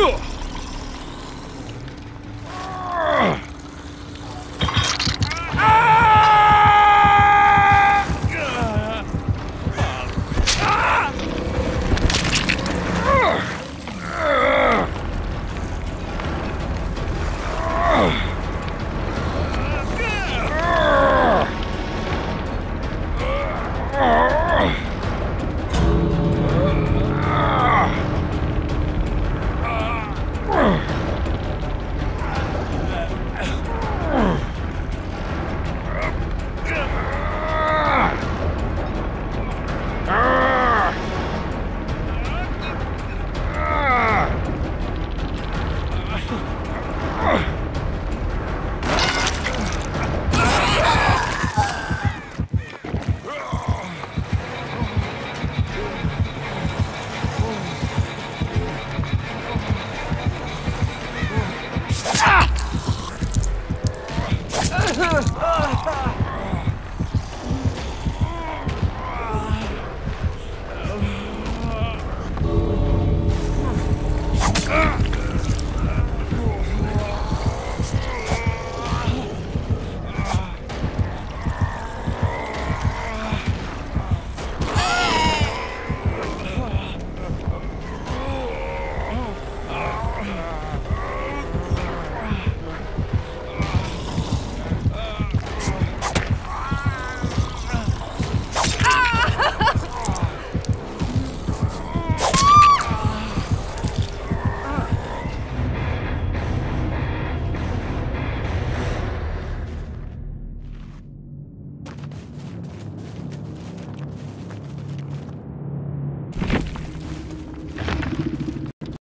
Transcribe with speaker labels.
Speaker 1: Ugh. Fire!